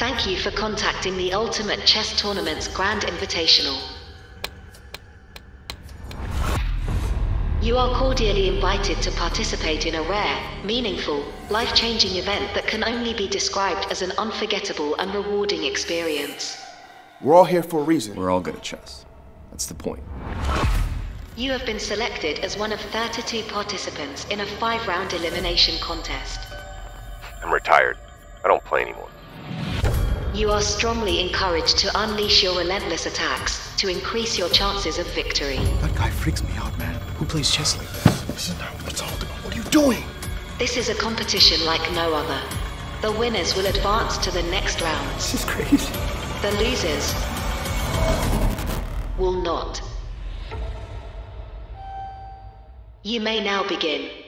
Thank you for contacting the Ultimate Chess Tournament's Grand Invitational. You are cordially invited to participate in a rare, meaningful, life changing event that can only be described as an unforgettable and rewarding experience. We're all here for a reason. We're all good at chess. That's the point. You have been selected as one of 32 participants in a five round elimination contest. I'm retired. I don't play anymore. You are strongly encouraged to unleash your relentless attacks to increase your chances of victory. That guy freaks me out, man. Who plays chess like that? This is not what it's all about. What are you doing? This is a competition like no other. The winners will advance to the next round. This is crazy. The losers will not. You may now begin.